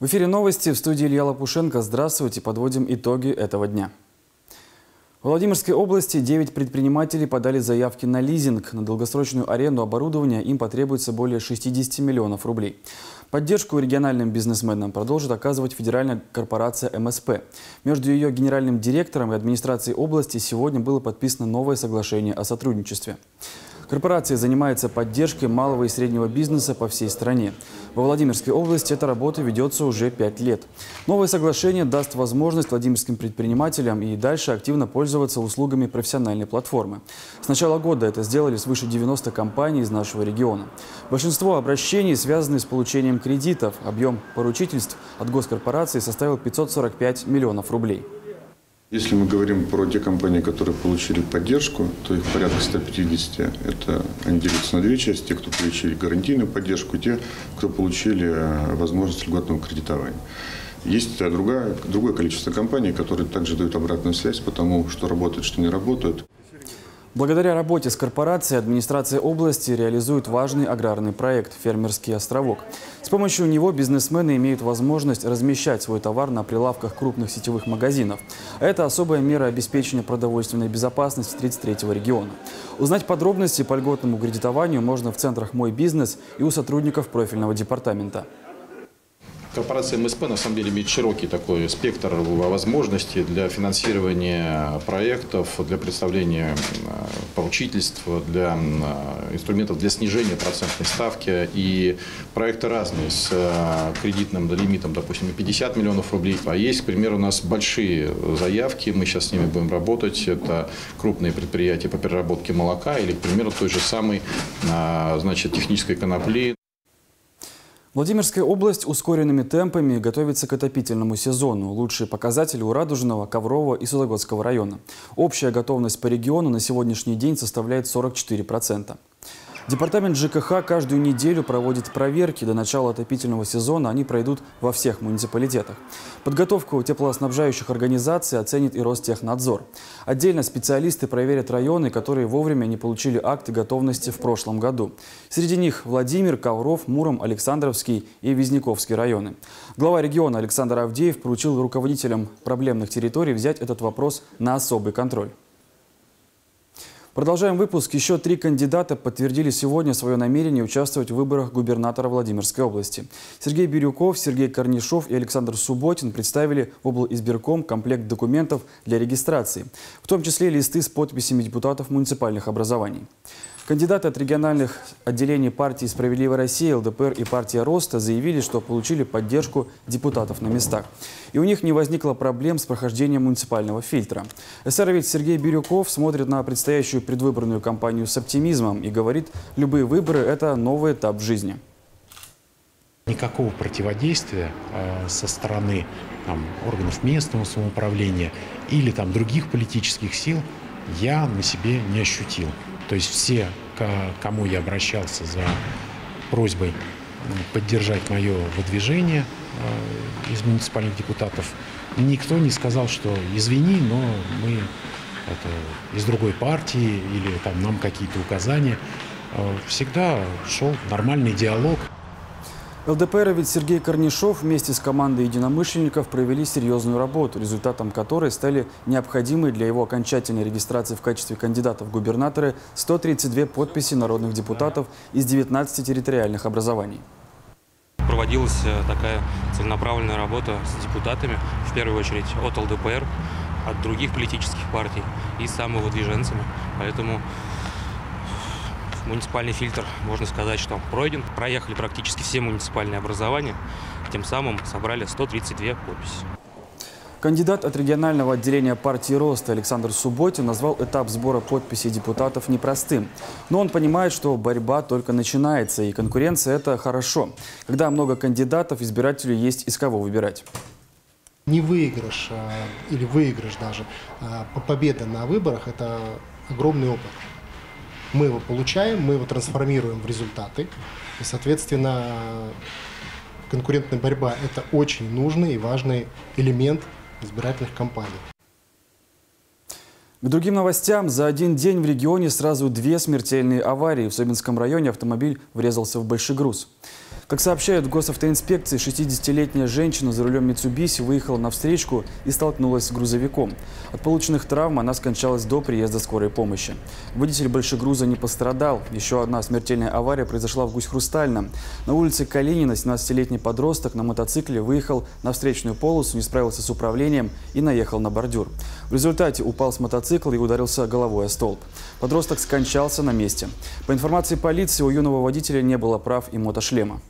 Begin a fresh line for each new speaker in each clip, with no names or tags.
В эфире новости в студии Илья Лопушенко. Здравствуйте. Подводим итоги этого дня. В Владимирской области 9 предпринимателей подали заявки на лизинг. На долгосрочную аренду оборудования им потребуется более 60 миллионов рублей. Поддержку региональным бизнесменам продолжит оказывать федеральная корпорация МСП. Между ее генеральным директором и администрацией области сегодня было подписано новое соглашение о сотрудничестве. Корпорация занимается поддержкой малого и среднего бизнеса по всей стране. Во Владимирской области эта работа ведется уже пять лет. Новое соглашение даст возможность владимирским предпринимателям и дальше активно пользоваться услугами профессиональной платформы. С начала года это сделали свыше 90 компаний из нашего региона. Большинство обращений связаны с получением кредитов. Объем поручительств от госкорпорации составил 545 миллионов рублей.
Если мы говорим про те компании, которые получили поддержку, то их порядка 150. Это они делятся на две части. Те, кто получили гарантийную поддержку, те, кто получили э, возможность льготного кредитования. Есть другая, другое количество компаний, которые также дают обратную связь по тому, что работает, что не работает.
Благодаря работе с корпорацией администрация области реализует важный аграрный проект «Фермерский островок». С помощью него бизнесмены имеют возможность размещать свой товар на прилавках крупных сетевых магазинов. Это особая мера обеспечения продовольственной безопасности 33-го региона. Узнать подробности по льготному кредитованию можно в центрах «Мой бизнес» и у сотрудников профильного департамента.
Корпорация МСП на самом деле имеет широкий такой спектр возможностей для финансирования проектов, для представления поручительств, для инструментов для снижения процентной ставки. И проекты разные с э, кредитным лимитом, допустим, 50 миллионов рублей. А есть, к примеру, у нас большие заявки, мы сейчас с ними будем работать. Это крупные предприятия по переработке молока или, к примеру, той же самой значит, технической конопли.
Владимирская область ускоренными темпами готовится к отопительному сезону. Лучшие показатели у Радужного, Коврова и Судогодского района. Общая готовность по региону на сегодняшний день составляет 44%. Департамент ЖКХ каждую неделю проводит проверки. До начала отопительного сезона они пройдут во всех муниципалитетах. Подготовку теплоснабжающих организаций оценит и Ростехнадзор. Отдельно специалисты проверят районы, которые вовремя не получили акты готовности в прошлом году. Среди них Владимир, Ковров, Муром, Александровский и Визняковский районы. Глава региона Александр Авдеев поручил руководителям проблемных территорий взять этот вопрос на особый контроль. Продолжаем выпуск. Еще три кандидата подтвердили сегодня свое намерение участвовать в выборах губернатора Владимирской области. Сергей Бирюков, Сергей Корнишов и Александр Субботин представили в облизбирком комплект документов для регистрации, в том числе листы с подписями депутатов муниципальных образований. Кандидаты от региональных отделений партии «Справедливая Россия», ЛДПР и партия «Роста» заявили, что получили поддержку депутатов на местах. И у них не возникло проблем с прохождением муниципального фильтра. Эсеровец Сергей Бирюков смотрит на предстоящую предвыборную кампанию с оптимизмом и говорит, любые выборы – это новый этап жизни.
Никакого противодействия э, со стороны там, органов местного самоуправления или там, других политических сил я на себе не ощутил. То есть все, к кому я обращался за просьбой поддержать мое выдвижение э, из муниципальных депутатов, никто не сказал, что извини, но мы это из другой партии или там нам какие-то указания. Э, всегда шел нормальный диалог.
ЛДПРовец Сергей Корнишов вместе с командой единомышленников провели серьезную работу, результатом которой стали необходимые для его окончательной регистрации в качестве кандидата в губернаторы 132 подписи народных депутатов из 19 территориальных образований.
Проводилась э, такая целенаправленная работа с депутатами, в первую очередь от ЛДПР, от других политических партий и самовыдвиженцами. Поэтому муниципальный фильтр, можно сказать, что пройден. Проехали практически все муниципальные образования, тем самым собрали 132 подписи.
Кандидат от регионального отделения партии «Роста» Александр Субботин назвал этап сбора подписей депутатов непростым. Но он понимает, что борьба только начинается, и конкуренция – это хорошо. Когда много кандидатов, избирателю есть из кого выбирать.
Не выигрыш а, или выигрыш даже, а, победа на выборах – это огромный опыт мы его получаем, мы его трансформируем в результаты. И, соответственно, конкурентная борьба – это очень нужный и важный элемент избирательных кампаний.
К другим новостям. За один день в регионе сразу две смертельные аварии. В Собинском районе автомобиль врезался в большой груз. Как сообщают госавтоинспекции, 60-летняя женщина за рулем Митсубиси выехала на встречку и столкнулась с грузовиком. От полученных травм она скончалась до приезда скорой помощи. Водитель большегруза не пострадал. Еще одна смертельная авария произошла в Гусь-Хрустальном. На улице Калинина 17-летний подросток на мотоцикле выехал на встречную полосу, не справился с управлением и наехал на бордюр. В результате упал с мотоцикла и ударился головой о столб. Подросток скончался на месте. По информации полиции, у юного водителя не было прав и мотошлема.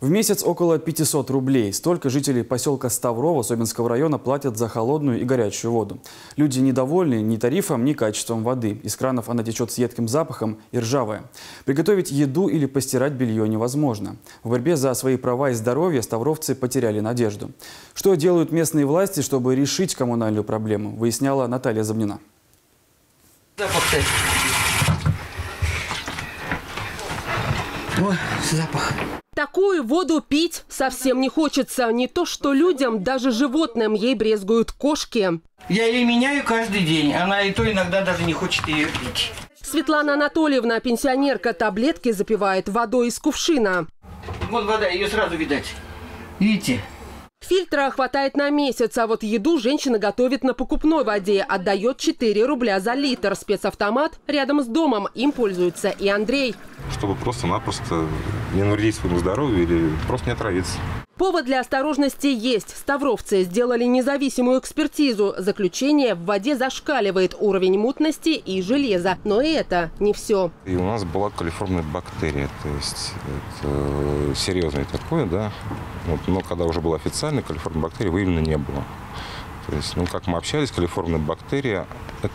В месяц около 500 рублей. Столько жителей поселка Ставрово Собинского района платят за холодную и горячую воду. Люди недовольны ни тарифом, ни качеством воды. Из кранов она течет с едким запахом и ржавая. Приготовить еду или постирать белье невозможно. В борьбе за свои права и здоровье ставровцы потеряли надежду. Что делают местные власти, чтобы решить коммунальную проблему, выясняла Наталья Забнина.
Запах Ой, запах.
Такую воду пить совсем не хочется. Не то что людям, даже животным ей брезгуют кошки.
Я ей меняю каждый день. Она и то иногда даже не хочет ее пить.
Светлана Анатольевна, пенсионерка, таблетки запивает водой из кувшина.
Вон вода, ее сразу видать. Видите?
Фильтра хватает на месяц, а вот еду женщина готовит на покупной воде. Отдает 4 рубля за литр. Спецавтомат рядом с домом. Им пользуется и Андрей.
Чтобы просто-напросто не навредить своему здоровью или просто не отравиться.
Повод для осторожности есть. Ставровцы сделали независимую экспертизу. Заключение в воде зашкаливает уровень мутности и железа. Но и это не все.
И у нас была калиформная бактерия. То есть это серьезное такое, да. Вот, но когда уже была официальная калиформная бактерия, выявлено не было. То есть, ну, как мы общались, калиформная бактерия – это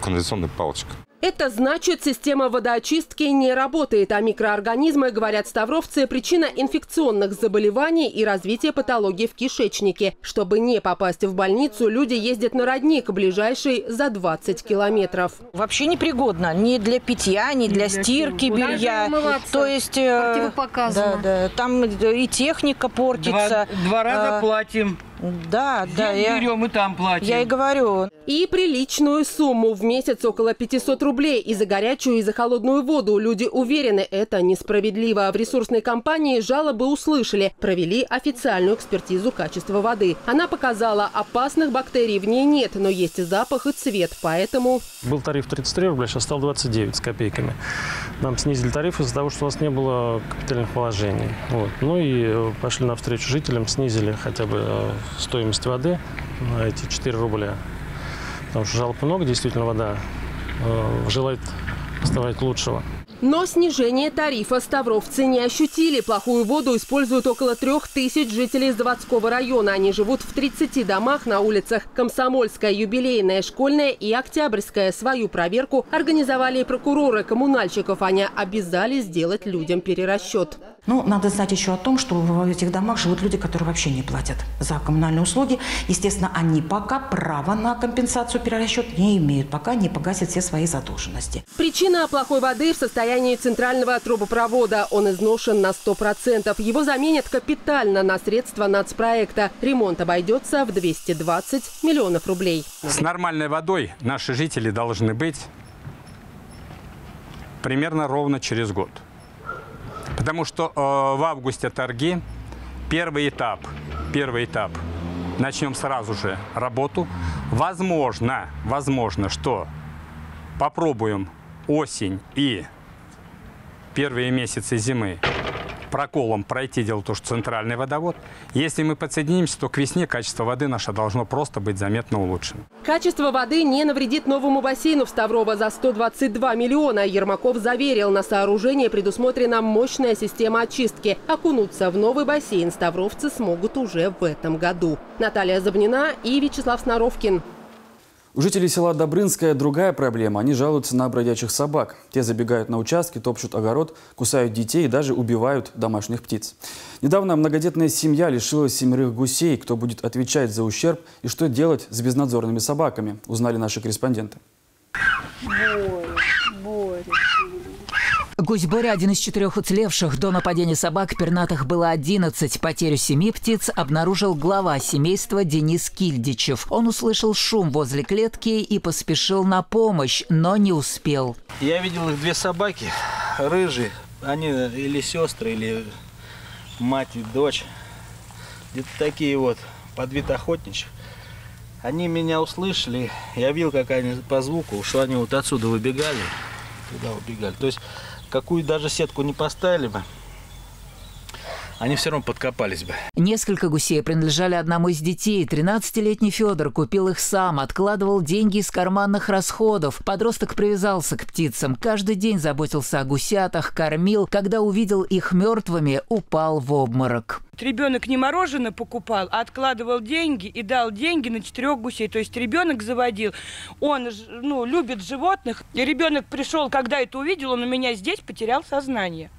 канализационная палочка.
Это значит, система водоочистки не работает, а микроорганизмы, говорят ставровцы, причина инфекционных заболеваний и развития патологии в кишечнике. Чтобы не попасть в больницу, люди ездят на родник, ближайший за 20 километров.
Вообще непригодно ни для питья, ни для, для стирки белья. То есть э,
противопоказано.
Да, да, там и техника портится.
Два, два раза а, платим.
Да, да.
Я, берем и там платим.
Я и говорю.
И приличную сумму в месяц около 500 рублей. И за горячую, и за холодную воду. Люди уверены, это несправедливо. В ресурсной компании жалобы услышали. Провели официальную экспертизу качества воды. Она показала, опасных бактерий в ней нет, но есть запах и цвет. Поэтому...
Был тариф 33 рубля, сейчас стал 29 с копейками. Нам снизили тариф из-за того, что у нас не было капитальных вложений. Вот. Ну и э, пошли навстречу жителям, снизили хотя бы э, стоимость воды на эти 4 рубля. Потому что жалоб много, действительно, вода э, желает оставать лучшего.
Но снижение тарифа ставровцы не ощутили. Плохую воду используют около трех тысяч жителей заводского района. Они живут в 30 домах на улицах Комсомольская, Юбилейная, Школьная и Октябрьская. Свою проверку организовали и прокуроры коммунальщиков. Они обязали сделать людям перерасчет.
Ну, надо знать еще о том, что в этих домах живут люди, которые вообще не платят за коммунальные услуги. Естественно, они пока права на компенсацию перерасчет не имеют, пока не погасят все свои задолженности.
Причина плохой воды в состоянии центрального трубопровода. Он изношен на 100%. Его заменят капитально на средства нацпроекта. Ремонт обойдется в 220 миллионов рублей.
С нормальной водой наши жители должны быть примерно ровно через год. Потому что э, в августе торги, первый этап, первый этап, начнем сразу же работу. Возможно, возможно, что попробуем осень и первые месяцы зимы проколом пройти, дело то, что центральный водовод. Если мы подсоединимся, то к весне качество воды наше должно просто быть заметно улучшено.
Качество воды не навредит новому бассейну в Ставрово за 122 миллиона. Ермаков заверил, на сооружение предусмотрена мощная система очистки. Окунуться в новый бассейн ставровцы смогут уже в этом году. Наталья Забнина и Вячеслав Сноровкин.
У жителей села Добрынская другая проблема. Они жалуются на бродячих собак. Те забегают на участки, топчут огород, кусают детей и даже убивают домашних птиц. Недавно многодетная семья лишилась семерых гусей. Кто будет отвечать за ущерб и что делать с безнадзорными собаками, узнали наши корреспонденты.
Боря.
Гусь Боря – один из четырех уцелевших. До нападения собак пернатых было 11. Потерю семи птиц обнаружил глава семейства Денис Кильдичев. Он услышал шум возле клетки и поспешил на помощь, но не успел.
Я видел их две собаки, рыжие, они или сестры, или мать и дочь, где-то такие вот, под вид охотничьих. Они меня услышали, я видел, как они по звуку, что они вот отсюда выбегали, туда убегали. То есть какую даже сетку не поставили бы, они все равно подкопались бы.
Несколько гусей принадлежали одному из детей. 13-летний Федор купил их сам, откладывал деньги из карманных расходов. Подросток привязался к птицам, каждый день заботился о гусятах, кормил. Когда увидел их мертвыми, упал в обморок.
Ребенок не мороженое покупал, а откладывал деньги и дал деньги на четырех гусей. То есть ребенок заводил, он ну, любит животных. И ребенок пришел, когда это увидел, он у меня здесь потерял сознание.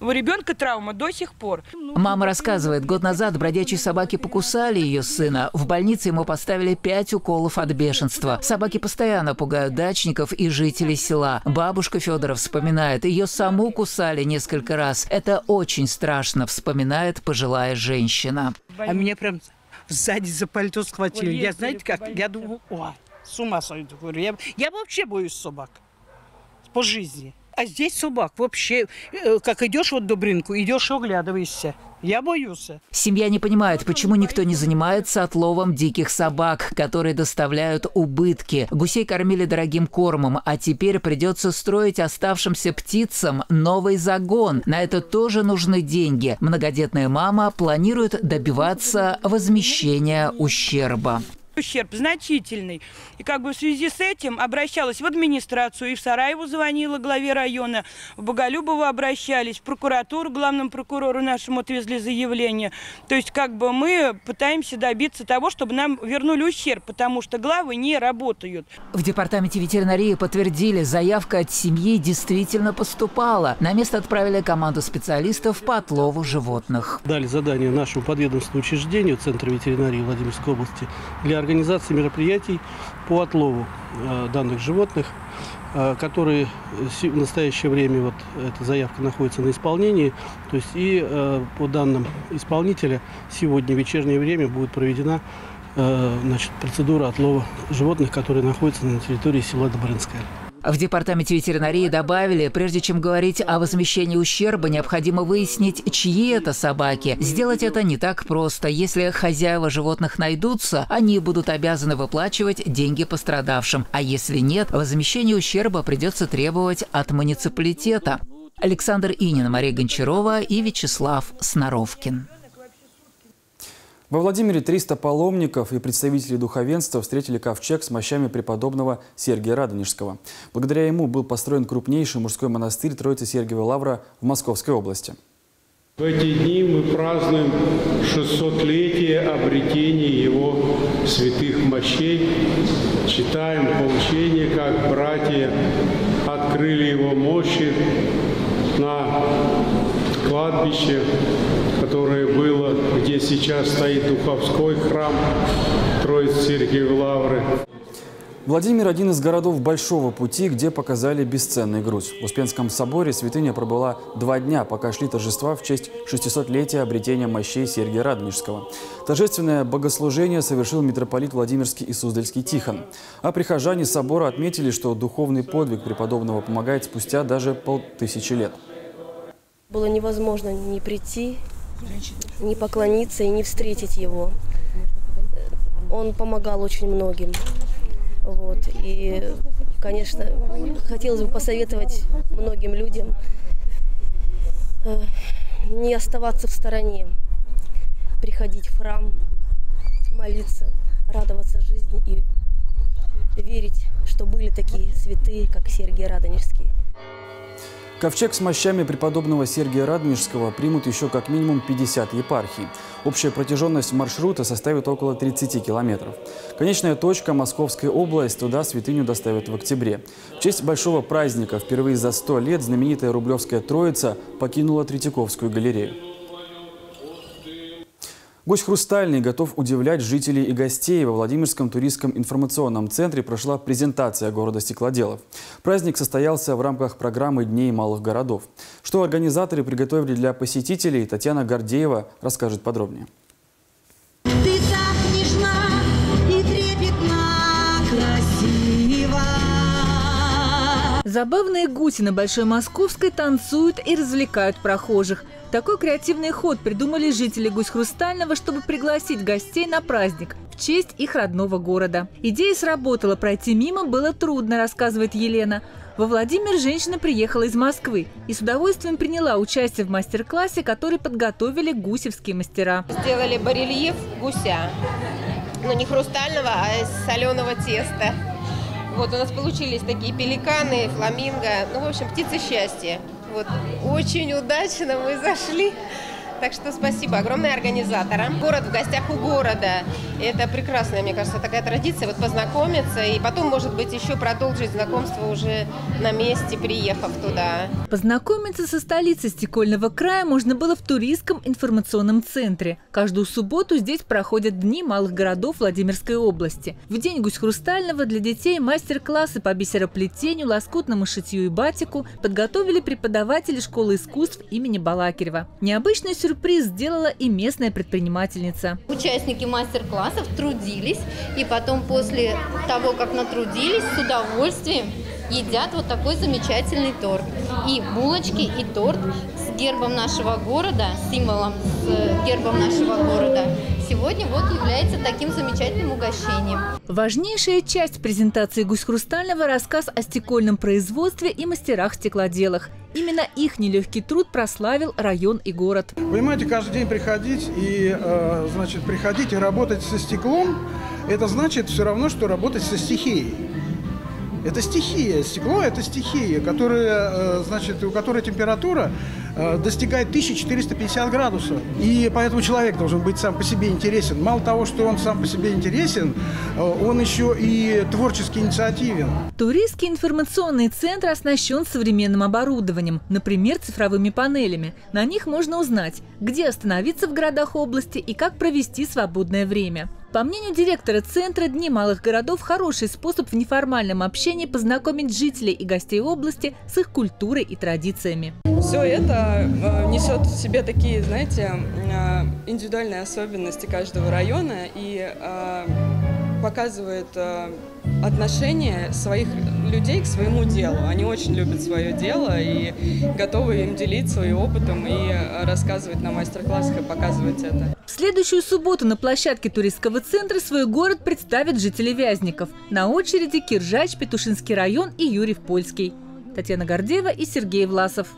У ребенка травма до сих пор.
Мама рассказывает, год назад бродячие собаки покусали ее сына. В больнице ему поставили пять уколов от бешенства. Собаки постоянно пугают дачников и жителей села. Бабушка Федора вспоминает, ее саму кусали несколько раз. Это очень страшно, вспоминает пожилая женщина.
А меня прям сзади за пальто схватили. Я знаете как? Я думаю, о, с ума сойду. Я, я вообще боюсь собак по жизни. А здесь собак вообще, э, как идешь вот до бринку, идешь оглядываешься. Я боюсь.
Семья не понимает, почему никто не занимается отловом диких собак, которые доставляют убытки. Гусей кормили дорогим кормом, а теперь придется строить оставшимся птицам новый загон. На это тоже нужны деньги. Многодетная мама планирует добиваться возмещения ущерба
ущерб значительный. И как бы в связи с этим обращалась в администрацию, и в Сараеву звонила главе района, в Боголюбово обращались, в прокуратуру, главному прокурору нашему отвезли заявление. То есть как бы мы пытаемся добиться того, чтобы нам вернули ущерб, потому что главы не работают.
В департаменте ветеринарии подтвердили, заявка от семьи действительно поступала. На место отправили команду специалистов по отлову животных.
Дали задание нашему подведомственному учреждению Центра ветеринарии Владимирской области для организации мероприятий по отлову э, данных животных, э, которые в настоящее время вот эта заявка находится на исполнении. То есть и э, по данным исполнителя сегодня в вечернее время будет проведена значит, процедура отлова животных, которые находятся на территории села Добрынское.
В департаменте ветеринарии добавили, прежде чем говорить о возмещении ущерба, необходимо выяснить, чьи это собаки. Сделать это не так просто. Если хозяева животных найдутся, они будут обязаны выплачивать деньги пострадавшим. А если нет, возмещение ущерба придется требовать от муниципалитета. Александр Инин, Мария Гончарова и Вячеслав Сноровкин.
Во Владимире 300 паломников и представителей духовенства встретили ковчег с мощами преподобного Сергия Радонежского. Благодаря ему был построен крупнейший мужской монастырь Троицы Сергиева Лавра в Московской области.
В эти дни мы празднуем 600-летие обретения его святых мощей. Читаем поучение, как братья открыли его мощи на кладбище, которое где сейчас стоит Духовской храм Троицы Сергиевой Лавры.
Владимир – один из городов Большого пути, где показали бесценный груз. В Успенском соборе святыня пробыла два дня, пока шли торжества в честь 600-летия обретения мощей Сергия Радонежского. Торжественное богослужение совершил митрополит Владимирский и Суздальский Тихон. А прихожане собора отметили, что духовный подвиг преподобного помогает спустя даже полтысячи лет.
Было невозможно не прийти, не поклониться и не встретить его. Он помогал очень многим. Вот. И, конечно, хотелось бы посоветовать многим людям э, не оставаться в стороне, приходить в храм, молиться, радоваться жизни и верить, что были такие святые, как Сергий Радонежский.
Ковчег с мощами преподобного Сергия Радонежского примут еще как минимум 50 епархий. Общая протяженность маршрута составит около 30 километров. Конечная точка – Московская область. Туда святыню доставят в октябре. В честь большого праздника впервые за 100 лет знаменитая Рублевская Троица покинула Третьяковскую галерею. Гость «Хрустальный» готов удивлять жителей и гостей. Во Владимирском туристском информационном центре прошла презентация города стеклоделов. Праздник состоялся в рамках программы «Дней малых городов». Что организаторы приготовили для посетителей, Татьяна Гордеева расскажет подробнее.
Забавные гуси на Большой Московской танцуют и развлекают прохожих. Такой креативный ход придумали жители Гусь-Хрустального, чтобы пригласить гостей на праздник в честь их родного города. Идея сработала, пройти мимо было трудно, рассказывает Елена. Во Владимир женщина приехала из Москвы и с удовольствием приняла участие в мастер-классе, который подготовили гусевские мастера.
Сделали барельеф гуся, но не хрустального, а из соленого теста. Вот у нас получились такие пеликаны, фламинго, ну, в общем, птицы счастья. Вот очень удачно мы зашли. Так что спасибо огромное организаторам. Город в гостях у города. Это прекрасная, мне кажется, такая традиция, вот познакомиться и потом, может быть, еще продолжить знакомство уже на месте, приехав туда.
Познакомиться со столицей Стекольного края можно было в туристском информационном центре. Каждую субботу здесь проходят Дни малых городов Владимирской области. В день гусь хрустального для детей мастер-классы по бисероплетению, лоскутному шитью и батику подготовили преподаватели школы искусств имени Балакирева. Необычный сюрприз сделала и местная предпринимательница.
Участники мастер-классов трудились, и потом после того, как натрудились, с удовольствием едят вот такой замечательный торт. И булочки, и торт с гербом нашего города, символом с гербом нашего города сегодня вот является таким замечательным угощением.
Важнейшая часть презентации «Гусь Хрустального» – рассказ о стекольном производстве и мастерах-стеклоделах. Именно их нелегкий труд прославил район и город.
Понимаете, каждый день приходить и, э, значит, приходить и работать со стеклом, это значит все равно, что работать со стихией. Это стихия. Стекло – это стихия, которая, э, значит, у которой температура достигает 1450 градусов. И поэтому человек должен быть сам по себе интересен. Мало того, что он сам по себе интересен, э, он еще и творчески инициативен.
Туристский информационный центр оснащен современным оборудованием, например, цифровыми панелями. На них можно узнать, где остановиться в городах области и как провести свободное время. По мнению директора центра, Дни малых городов – хороший способ в неформальном общении познакомить жителей и гостей области с их культурой и традициями.
Все это э, несет в себе такие, знаете, э, индивидуальные особенности каждого района и э, показывает отношение своих людей к своему делу. Они очень любят свое дело и готовы им делиться и опытом и рассказывать на мастер-классах и показывать это.
В следующую субботу на площадке туристского центра свой город представят жители Вязников. На очереди Киржач, Петушинский район и Юрьев Польский. Татьяна Гордеева и Сергей Власов.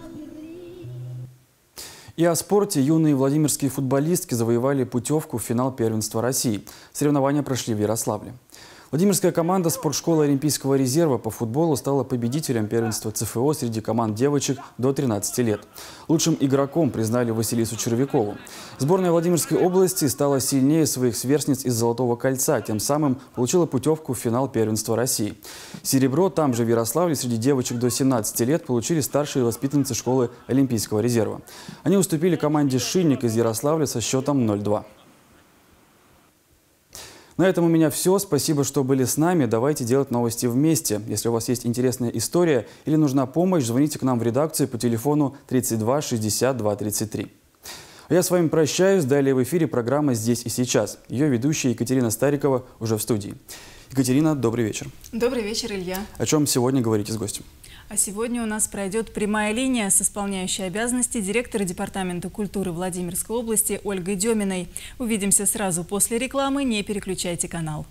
И о спорте юные владимирские футболистки завоевали путевку в финал первенства России. Соревнования прошли в Ярославле. Владимирская команда спортшколы Олимпийского резерва по футболу стала победителем первенства ЦФО среди команд девочек до 13 лет. Лучшим игроком признали Василису Червякову. Сборная Владимирской области стала сильнее своих сверстниц из «Золотого кольца», тем самым получила путевку в финал первенства России. Серебро там же в Ярославле среди девочек до 17 лет получили старшие воспитанницы школы Олимпийского резерва. Они уступили команде «Шинник» из Ярославля со счетом 0-2. На этом у меня все. Спасибо, что были с нами. Давайте делать новости вместе. Если у вас есть интересная история или нужна помощь, звоните к нам в редакцию по телефону 32 62 33. я с вами прощаюсь. Далее в эфире программа «Здесь и сейчас». Ее ведущая Екатерина Старикова уже в студии. Екатерина, добрый вечер.
Добрый вечер, Илья.
О чем сегодня говорите с гостем?
А сегодня у нас пройдет прямая линия с исполняющей обязанности директора Департамента культуры Владимирской области Ольгой Деминой. Увидимся сразу после рекламы, не переключайте канал.